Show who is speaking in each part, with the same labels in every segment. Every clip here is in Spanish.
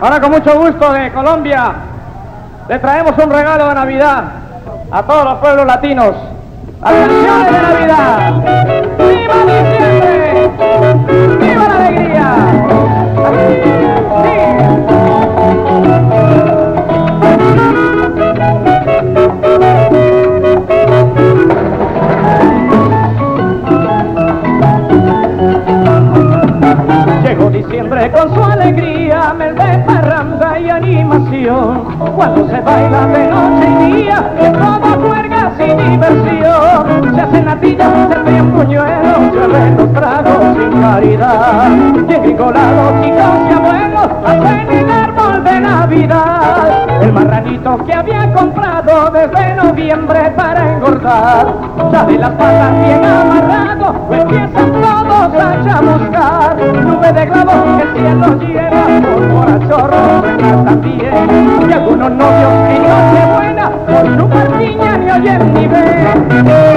Speaker 1: Ahora con mucho gusto de Colombia le traemos un regalo de Navidad a todos los pueblos latinos. Canciones de Navidad. ¡Viva diciembre! ¡Viva la alegría! Llegó diciembre con su Cuando se baila de noche y día, que todo juergas y diversión. Se hacen natillas, se fríen puñuelos, llueven los sin caridad. Y engringolados chicos y abuelos hacen el árbol de Navidad. El marranito que había comprado desde noviembre para engordar, ya de las patas bien amarrado, empiezan todos a chamuscar. Nube de globos que el cielo llena, por a chorros suena también. Y algunos novios en Nochebuena, por su ni oyen ni ven.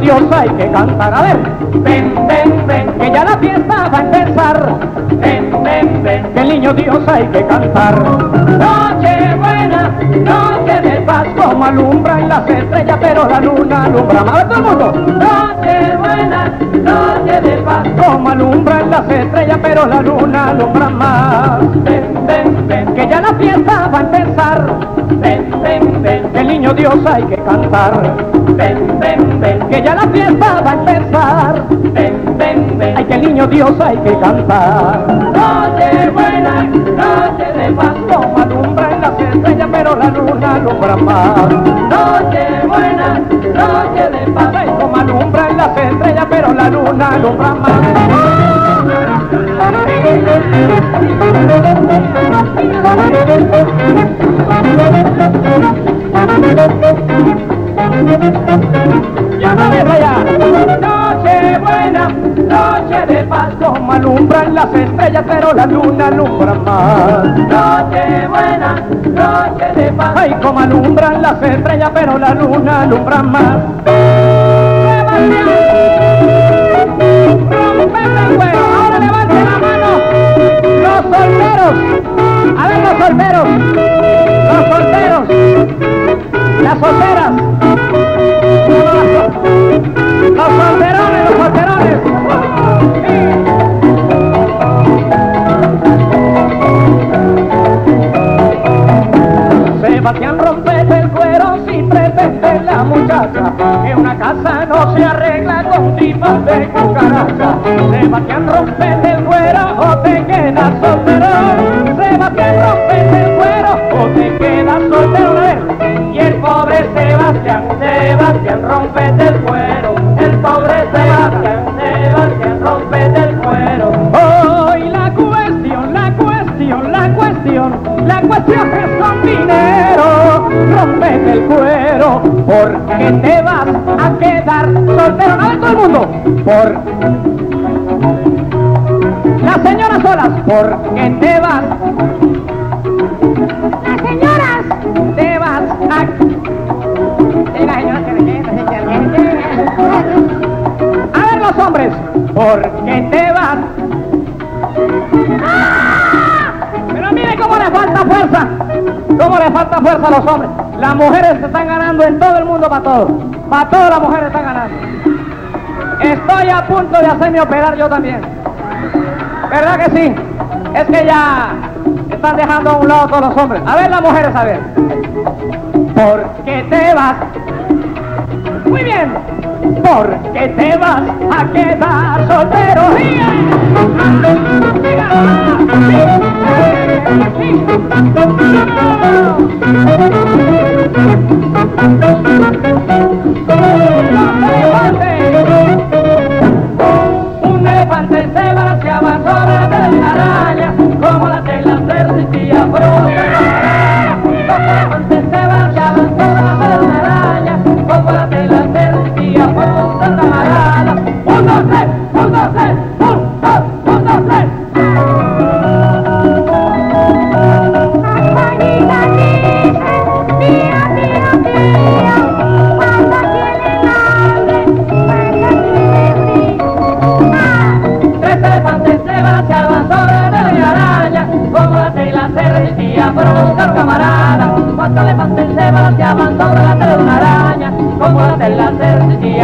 Speaker 1: Dios hay que cantar. A ver. Ven, ven, ven, que ya la fiesta va a empezar. Ven, ven, ven, que el niño Dios hay que cantar. Noche buena, noche de paz, como alumbran las estrellas, pero la luna alumbra más. Todo el mundo. Noche buena, noche de paz, como alumbran las estrellas, pero la luna alumbra más. Ven, ven, ven, que ya la fiesta va a empezar. Niño Dios hay que cantar. Ven, ven, ven, que ya la fiesta va a empezar. Ven, ven, ven, ay que el niño Dios hay que cantar. Noche buena, noche de paz, como alumbran las estrellas, pero la luna alumbra más. Noche buena, noche de paz, como alumbran las estrellas, pero la luna alumbra más. Ya no me vaya. Noche buena, noche de paz, como alumbran las estrellas, pero la luna alumbra más. Noche buena, noche de paz, ay, como alumbran las estrellas, pero la luna alumbra más. El ahora levante la mano. Los solteros, a ver los solteros, las solteras. Los solterones, los solterones. Sebastián, rompete el cuero si pretende la muchacha que una casa no se arregla con tipas de cucaracha. Sebastián, rompete el cuero o te quedas soltero. Sebastián, rompete el cuero o te quedas Sebastián, rompete el cuero. El pobre Sebastián, Sebastián, rompete el cuero. Hoy la cuestión, la cuestión, la cuestión, la cuestión es con dinero. Rompete el cuero, porque te vas a quedar soltero. A ver todo el mundo. Por las señoras solas, porque te vas. Los hombres, porque te vas. ¡Ah! Pero mire cómo le falta fuerza. Cómo le falta fuerza a los hombres. Las mujeres están ganando en todo el mundo para todo. Para todas las mujeres están ganando. Estoy a punto de hacerme operar yo también. ¿Verdad que sí? Es que ya están dejando a un lado todos los hombres. A ver las mujeres, a ver. ¿Por qué te vas? porque te vas a quedar soltero.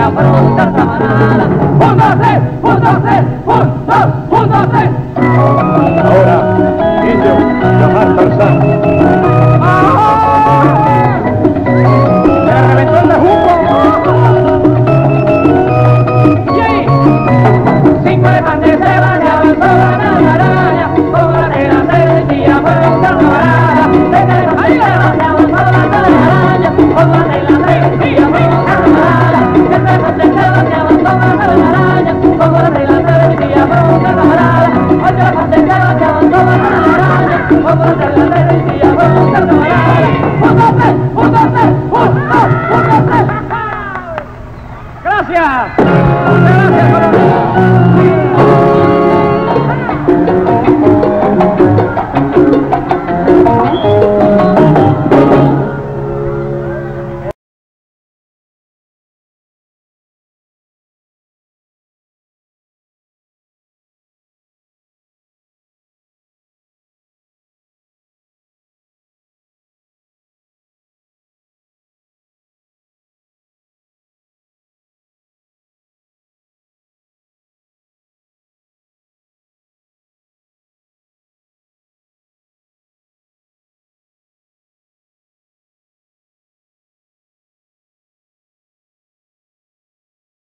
Speaker 1: Sencilla fueron a buscar camarada. Un, se balanceaban sobre la